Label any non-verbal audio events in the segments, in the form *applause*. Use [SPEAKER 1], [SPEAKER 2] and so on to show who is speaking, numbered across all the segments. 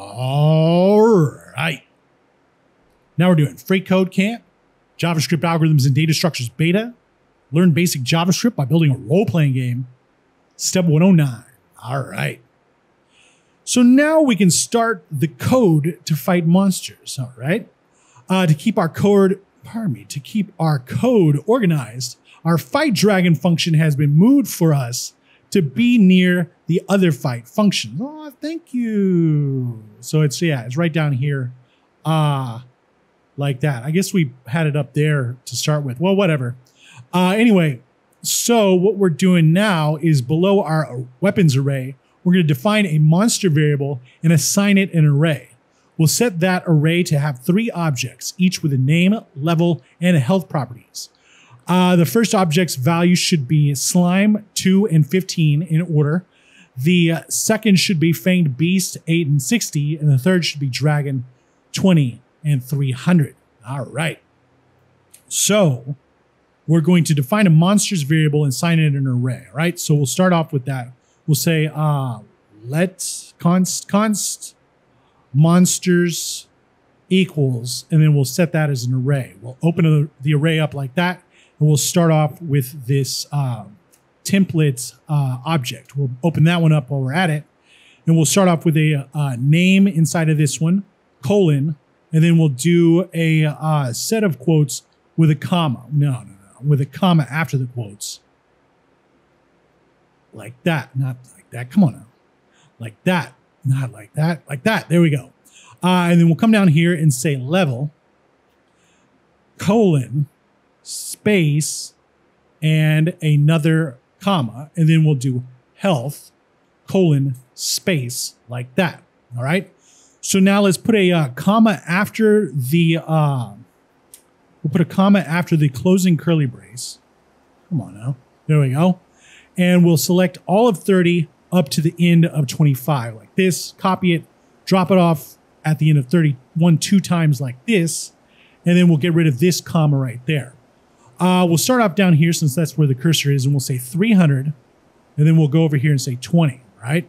[SPEAKER 1] All right. Now we're doing freeCodeCamp, JavaScript Algorithms and Data Structures Beta, Learn Basic JavaScript by Building a Role Playing Game, Step 109. All right. So now we can start the code to fight monsters, all right? Uh, to keep our code, pardon me, to keep our code organized, our fight dragon function has been moved for us to be near the other fight function. Oh, thank you. So it's yeah, it's right down here. Ah, uh, like that. I guess we had it up there to start with. Well, whatever. Uh, anyway, so what we're doing now is below our weapons array, we're going to define a monster variable and assign it an array. We'll set that array to have three objects, each with a name, level, and health properties. Uh, the first object's value should be slime 2 and 15 in order. The second should be Fanged Beast, 8 and 60. And the third should be Dragon, 20 and 300. All right. So we're going to define a monsters variable and sign it an array, right? So we'll start off with that. We'll say uh, let const const monsters equals, and then we'll set that as an array. We'll open the array up like that, and we'll start off with this um, templates uh, object. We'll open that one up while we're at it. And we'll start off with a uh, name inside of this one, colon, and then we'll do a uh, set of quotes with a comma. No, no, no, with a comma after the quotes. Like that, not like that. Come on now. Like that, not like that, like that. There we go. Uh, and then we'll come down here and say level, colon, space, and another comma, and then we'll do health, colon, space, like that. All right. So now let's put a uh, comma after the, uh, we'll put a comma after the closing curly brace. Come on now. There we go. And we'll select all of 30 up to the end of 25 like this, copy it, drop it off at the end of 31 two times like this, and then we'll get rid of this comma right there. Uh, we'll start off down here since that's where the cursor is, and we'll say 300, and then we'll go over here and say 20, right?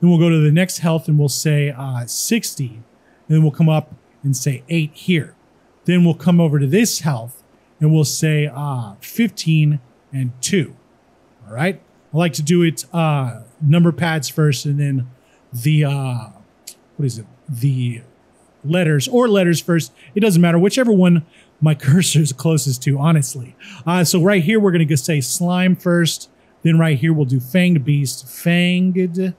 [SPEAKER 1] Then we'll go to the next health and we'll say uh, 60, and then we'll come up and say 8 here. Then we'll come over to this health and we'll say uh, 15 and 2, all right? I like to do it uh, number pads first and then the, uh, what is it, the letters or letters first. It doesn't matter, whichever one my *laughs* cursor is closest to, honestly. Uh, so right here, we're going to say slime first. Then right here, we'll do fanged beast, fanged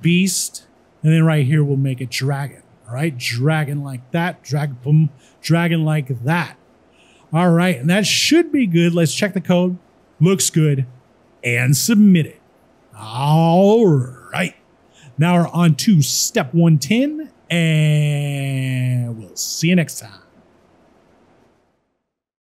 [SPEAKER 1] beast. And then right here, we'll make it dragon. All right, dragon like that, dragon, boom, dragon like that. All right, and that should be good. Let's check the code. Looks good. And submit it. All right. Now we're on to step 110, and we'll see you next time.